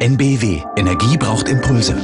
NBW. Energie braucht Impulse.